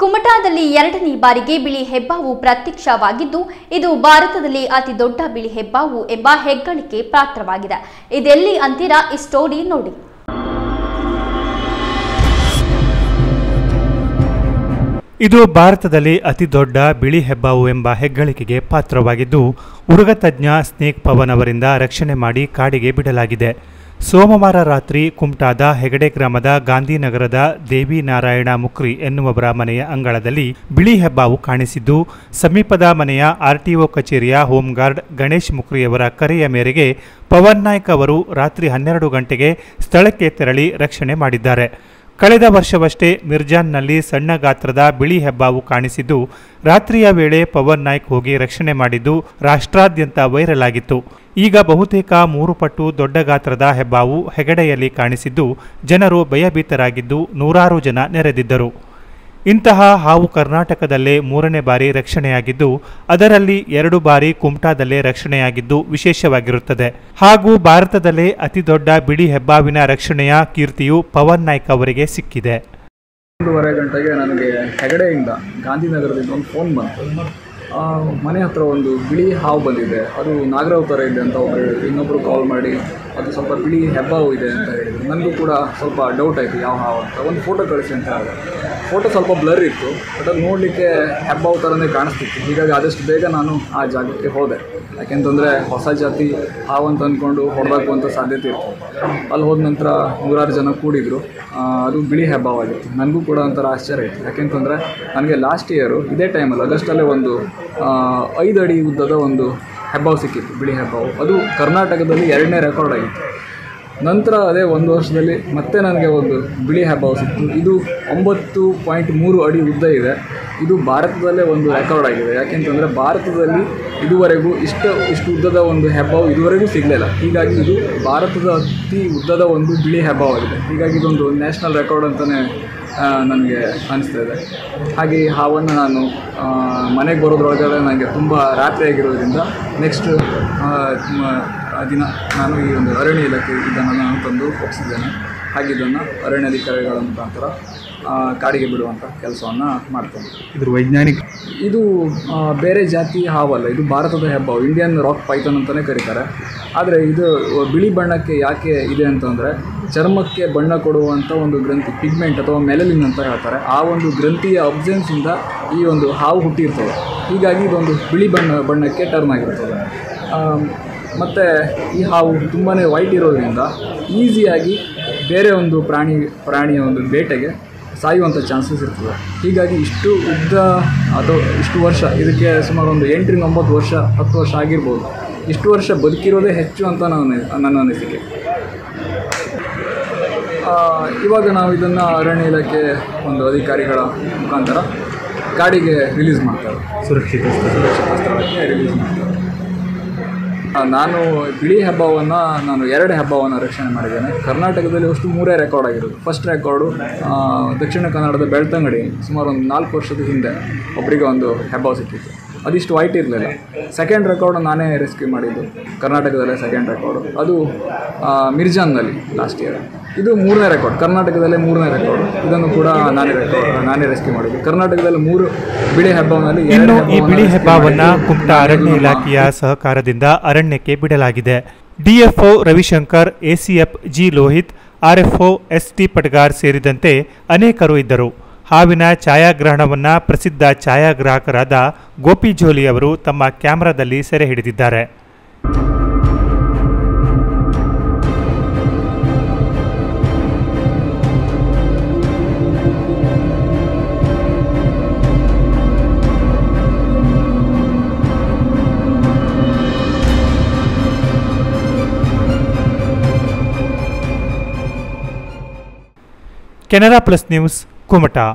ಕುಮಟಾದಲ್ಲಿ ಎರಡನೇ ಬಾರಿಗೆ ಬಿಳಿ ಹೆಬ್ಬಾವು ಪ್ರತ್ಯಕ್ಷವಾಗಿದ್ದು, ಇದು ಭಾರತದಲ್ಲಿ ಅತಿ ದೊಡ್ಡ ಬಿಳಿ ಹೆಬ್ಬಾವು ಎಂಬ ಹೆಗ್ಗಳಿಕೆ ಪಾತ್ರವಾಗಿದೆ. ಇದೆಲ್ಲಿ ಅಂತೀರಾ ಈ ಸ್ಟೋರಿ ನೋಡಿ. ಇದು ಭಾರತದಲ್ಲಿ ಅತಿ ದೊಡ್ಡ ಬಿಳಿ ಹೆಬ್ಬಾವು ಎಂಬ ಹೆಗ್ಗಳಿಕೆಗೆ ಪಾತ್ರವಾಗಿದ್ದು ಉರುಗತಜ್ಞ ಸ್ನೇಕ್ ಪವನ್ ಅವರಿಂದ ರಕ್ಷಣೆ ಮಾಡಿ ಕಾಡಿಗೆ ಬಿಡಲಾಗಿದೆ. ಸೋಮವಾರ ರಾತ್ರಿ ಕುಮಟಾದ ಹೆಗಡೆ ಗ್ರಾಮದ ಗಾಂಧಿನಗರದ ದೇವಿ ನಾರಾಯಣ ಮುಕ್ರಿ ಎನ್ನುವವರ ಮನೆಯ ಅಂಗಳದಲ್ಲಿ ಬಿಳಿ ಹೆಬ್ಬಾವು ಕಾಣಿಸಿದ್ದು, ಸಮೀಪದ ಮನೆಯ ಆರ್ಟಿಒ ಕಚೇರಿಯ ಹೋಮ್ಗಾರ್ಡ್ ಗಣೇಶ್ ಮುಕ್ರಿಯವರ ಕರೆಯ ಮೇರೆಗೆ ಪವನ್ ನಾಯ್ಕ್ ಅವರು ರಾತ್ರಿ ಹನ್ನೆರಡು ಗಂಟೆಗೆ ಸ್ಥಳಕ್ಕೆ ತೆರಳಿ ರಕ್ಷಣೆ ಮಾಡಿದ್ದಾರೆ. ಕಳೆದ ವರ್ಷವಷ್ಟೇ ಮಿರ್ಜಾನ್ನಲ್ಲಿ ಸಣ್ಣ ಗಾತ್ರದ ಬಿಳಿ ಹೆಬ್ಬಾವು ಕಾಣಿಸಿದ್ದು, ರಾತ್ರಿಯ ವೇಳೆ ಪವನ್ ನಾಯ್ಕ್ ಹೋಗಿ ರಕ್ಷಣೆ ಮಾಡಿದ್ದು ರಾಷ್ಟ್ರಾದ್ಯಂತ ವೈರಲ್ ಆಗಿತ್ತು. ಈಗ ಬಹುತೇಕ ಮೂರು ಪಟ್ಟು ದೊಡ್ಡ ಗಾತ್ರದ ಹೆಬ್ಬಾವು ಹೆಗಡೆಯಲ್ಲಿ ಕಾಣಿಸಿದ್ದು, ಜನರು ಭಯಭೀತರಾಗಿದ್ದು ನೂರಾರು ಜನ ನೆರೆದಿದ್ದರು. ಇಂತಹ ಹಾವು ಕರ್ನಾಟಕದಲ್ಲೇ ಮೂರನೇ ಬಾರಿ ರಕ್ಷಣೆಯಾಗಿದ್ದು, ಅದರಲ್ಲಿ ಎರಡು ಬಾರಿ ಕುಮಟಾದಲ್ಲೇ ರಕ್ಷಣೆಯಾಗಿದ್ದು ವಿಶೇಷವಾಗಿರುತ್ತದೆ. ಹಾಗೂ ಭಾರತದಲ್ಲೇ ಅತಿದೊಡ್ಡ ಬಿಡಿ ಹೆಬ್ಬಾವಿನ ರಕ್ಷಣೆಯ ಕೀರ್ತಿಯು ಪವನ್ ನಾಯ್ಕ ಅವರಿಗೆ ಸಿಕ್ಕಿದೆ. ಒಂದೂವರೆ ಗಂಟೆಗೆ ನನಗೆ ಹೆಗಡೆಯಿಂದ ಗಾಂಧಿನಗರದಿಂದ ಒಂದು ಫೋನ್ ಬಂತು. ಮನೆ ಹತ್ರ ಒಂದು ಬಿಳಿ ಹಾವು ಬಂದಿದೆ. ಅದು ನಾಗರಾವ್ ಥರ ಇದೆ ಅಂತ ಒಬ್ಬರು ಇನ್ನೊಬ್ಬರು ಕಾಲ್ ಮಾಡಿ, ಅದು ಸ್ವಲ್ಪ ಬಿಳಿ ಹೆಬ್ಬಾವು ಇದೆ ಅಂತ ಹೇಳಿದರು. ನನಗೂ ಕೂಡ ಸ್ವಲ್ಪ ಡೌಟ್ ಆಯಿತು ಯಾವ ಹಾವು ಅಂತ. ಒಂದು ಫೋಟೋ ಕಳಿಸಿ ಅಂತ ಹೇಳಿದೆ ಫೋಟೋ ಸ್ವಲ್ಪ ಬ್ಲರ್ ಇತ್ತು ಬಟ್ ಅದು ನೋಡಲಿಕ್ಕೆ ಹೆಬ್ಬಾವು ಥರನೇ ಕಾಣಿಸ್ತಿತ್ತು. ಹೀಗಾಗಿ ಆದಷ್ಟು ಬೇಗ ನಾನು ಆ ಜಾಗಕ್ಕೆ ಹೋದೆ. ಯಾಕೆಂತಂದರೆ ಹೊಸ ಜಾತಿ ಹಾವು ಅಂತ ಅಂದ್ಕೊಂಡು ಹೊಡೆದಾಕುವಂಥ ಸಾಧ್ಯತೆ ಇತ್ತು. ಅಲ್ಲಿ ಹೋದ ನಂತರ ನೂರಾರು ಜನ ಕೂಡಿದ್ರು. ಅದು ಬಿಳಿ ಹೆಬ್ಬಾವಾಗಿತ್ತು. ನನಗೂ ಕೂಡ ಒಂಥರ ಆಶ್ಚರ್ಯ ಇತ್ತು. ಯಾಕೆಂತಂದರೆ ನನಗೆ ಲಾಸ್ಟ್ ಇಯರು ಇದೇ ಟೈಮಲ್ಲಿ ಆಗಸ್ಟಲ್ಲೇ ಒಂದು ಐದು ಅಡಿ ಉದ್ದದ ಒಂದು ಹೆಬ್ಬಾವು ಸಿಕ್ಕಿತ್ತು, ಬಿಳಿ ಹೆಬ್ಬಾವು. ಅದು ಕರ್ನಾಟಕದಲ್ಲಿ ಎರಡನೇ ರೆಕಾರ್ಡ್ ಆಗಿತ್ತು. ನಂತರ ಅದೇ ಒಂದು ವರ್ಷದಲ್ಲಿ ಮತ್ತೆ ನನಗೆ ಒಂದು ಬಿಳಿ ಹೆಬ್ಬಾವು ಸಿಕ್ತು ಇದು ಒಂಬತ್ತು ಪಾಯಿಂಟ್ ಮೂರು ಅಡಿ ಉದ್ದ ಇದೆ. ಇದು ಭಾರತದಲ್ಲೇ ಒಂದು ರೆಕಾರ್ಡ್ ಆಗಿದೆ. ಯಾಕೆಂತಂದರೆ ಭಾರತದಲ್ಲಿ ಇದುವರೆಗೂ ಇಷ್ಟು ಇಷ್ಟು ಉದ್ದದ ಒಂದು ಹೆಬ್ಬಾವು ಇದುವರೆಗೂ ಸಿಗಲಿಲ್ಲ ಹೀಗಾಗಿ ಇದು ಭಾರತದ ಅತಿ ಉದ್ದದ ಒಂದು ಬಿಳಿ ಹೆಬ್ಬಾವಾಗಿದೆ. ಹೀಗಾಗಿ ಇದೊಂದು ನ್ಯಾಷನಲ್ ರೆಕಾರ್ಡ್ ಅಂತಲೇ ನನಗೆ ಅನಿಸ್ತಾ ಇದೆ. ಹಾಗೆ ಈ ಹಾವನ್ನು ನಾನು ಮನೆಗೆ ಬರೋದ್ರೊಳಗಡೆ ನನಗೆ ತುಂಬ ರಾತ್ರಿ ಆಗಿರೋದ್ರಿಂದ ನೆಕ್ಸ್ಟ್ ದಿನ ನಾನು ಈ ಒಂದು ಅರಣ್ಯ ಇಲಾಖೆ ಇದನ್ನು ನಾನು ತಂದು ಒಪ್ಪಿಸಿದ್ದೇನೆ ಹಾಗೆ ಇದನ್ನು ಅರಣ್ಯಾಧಿಕಾರಿಗಳ ಮುಖಾಂತರ ಆ, ಕಾಡಿಗೆ ಬಿಡುವಂಥ ಕೆಲಸವನ್ನು ಮಾಡ್ತೇನೆ. ಇದ್ರ ವೈಜ್ಞಾನಿಕ ಇದು ಬೇರೆ ಜಾತಿ ಹಾವಲ್ಲ ಇದು ಭಾರತದ ಹೆಬ್ಬಾವು ಇಂಡಿಯನ್ ರಾಕ್ ಪೈಥನ್ ಅಂತಲೇ ಕರೀತಾರೆ. ಆದರೆ ಇದು ಬಿಳಿ ಬಣ್ಣಕ್ಕೆ ಯಾಕೆ ಇದೆ ಅಂತಂದರೆ ಚರ್ಮಕ್ಕೆ ಬಣ್ಣ ಕೊಡುವಂಥ ಒಂದು ಗ್ರಂಥಿ ಪಿಗ್ಮೆಂಟ್ ಅಥವಾ ಮೆಲಲಿನ್ ಅಂತ ಹೇಳ್ತಾರೆ. ಆ ಒಂದು ಗ್ರಂಥಿಯ ಅಬ್ಸೆನ್ಸಿಂದ ಈ ಒಂದು ಹಾವು ಹುಟ್ಟಿರ್ತದೆ. ಹೀಗಾಗಿ ಇದೊಂದು ಬಿಳಿ ಬಣ್ಣ ಬಣ್ಣಕ್ಕೆ ಟರ್ನ್ ಆಗಿರ್ತದೆ. ಮತ್ತು ಈ ಹಾವು ತುಂಬಾ ವೈಟ್ ಇರೋದ್ರಿಂದ ಈಸಿಯಾಗಿ ಬೇರೆ ಒಂದು ಪ್ರಾಣಿ ಪ್ರಾಣಿಯ ಒಂದು ಬೇಟೆಗೆ ಸಾಯುವಂಥ ಚಾನ್ಸಸ್ ಇರ್ತದೆ. ಹೀಗಾಗಿ ಇಷ್ಟು ಉದ್ದ ಅಥವಾ ಇಷ್ಟು ವರ್ಷ ಇದಕ್ಕೆ ಸುಮಾರು ಒಂದು ಎಂಟರಿಂದ ಒಂಬತ್ತು ವರ್ಷ ಹತ್ತು ವರ್ಷ ಆಗಿರ್ಬೋದು. ಇಷ್ಟು ವರ್ಷ ಬದುಕಿರೋದೇ ಹೆಚ್ಚು ಅಂತ ನನ್ನ ನನ್ನ ಅನಿಸಿಕೆ. ಇವಾಗ ನಾವು ಇದನ್ನು ಅರಣ್ಯ ಇಲಾಖೆ ಒಂದು ಅಧಿಕಾರಿಗಳ ಮುಖಾಂತರ ಕಾಡಿಗೆ ರಿಲೀಸ್ ಮಾಡ್ತಾರೆ ಸುರಕ್ಷಿತ ಸುರಕ್ಷಿತ ಸ್ಥಳಕ್ಕೆ ರಿಲೀಸ್ ಮಾಡ್ತಾರೆ ನಾನು ಬಿಳಿ ಹಬ್ಬವನ್ನು, ನಾನು ಎರಡು ಹಬ್ಬವನ್ನು ರಕ್ಷಣೆ ಮಾಡಿದ್ದೇನೆ. ಕರ್ನಾಟಕದಲ್ಲಿ ಅಷ್ಟು ಮೂರೇ ರೆಕಾರ್ಡ್ ಆಗಿರೋದು. ಫಸ್ಟ್ ರೆಕಾರ್ಡು ದಕ್ಷಿಣ ಕನ್ನಡದ ಬೆಳ್ತಂಗಡಿ, ಸುಮಾರು ಒಂದು ನಾಲ್ಕು ವರ್ಷದ ಹಿಂದೆ ಒಬ್ಬರಿಗೆ ಒಂದು ಹೆಬ್ಬ ಸಿಕ್ಕಿತ್ತು. ಅದಿಷ್ಟು ವೈಟ್ ಇರಲಿಲ್ಲ. ಸೆಕೆಂಡ್ ರೆಕಾರ್ಡ್ ನಾನೇ ರೆಸ್ಕ್ಯೂ ಮಾಡಿದ್ದು. ಕರ್ನಾಟಕದಲ್ಲೇ ಸೆಕೆಂಡ್ ರೆಕಾರ್ಡು ಅದು ಮಿರ್ಜಾನ್ನಲ್ಲಿ ಲಾಸ್ಟ್ ಇಯರ್ ಇದು ಮೂರನೇ ರೆಕಾರ್ಡ್ ಕರ್ನಾಟಕದಲ್ಲೇ ಮೂರನೇ ರೆಕಾರ್ಡ್ ಇದನ್ನು ಕೂಡ ನಾನೇ ರೆಕಾರ್ಡ್ ನಾನೇ ರೆಸ್ಕ್ಯೂ ಮಾಡಿದ್ದು. ಕರ್ನಾಟಕದಲ್ಲಿ ಮೂರು ಬಿಳಿ ಹೆಬ್ಬಾವಿನಲ್ಲಿ ಇನ್ನು ಈ ಬಿಳಿ ಹೆಬ್ಬಾವನ್ನ ಕುಮಟ ಕುಮಟಾ ಅರಣ್ಯ ಇಲಾಖೆಯ ಸಹಕಾರದಿಂದ ಅರಣ್ಯಕ್ಕೆ ಬಿಡಲಾಗಿದೆ. DFO Ravishankar ACF G Lohith RFO S T Patgar ಸೇರಿದಂತೆ ಅನೇಕರು ಇದ್ದರು. ಹಾವಿನ ಛಾಯಾಗ್ರಹಣವನ್ನ ಪ್ರಸಿದ್ಧ ಛಾಯಾಗ್ರಾಹಕರಾದ ಗೋಪಿ ಜೋಲಿ ಅವರು ತಮ್ಮ ಕ್ಯಾಮೆರಾದಲ್ಲಿ ಸೆರೆ ಹಿಡಿದಿದ್ದಾರೆ. Canara plus news Kumta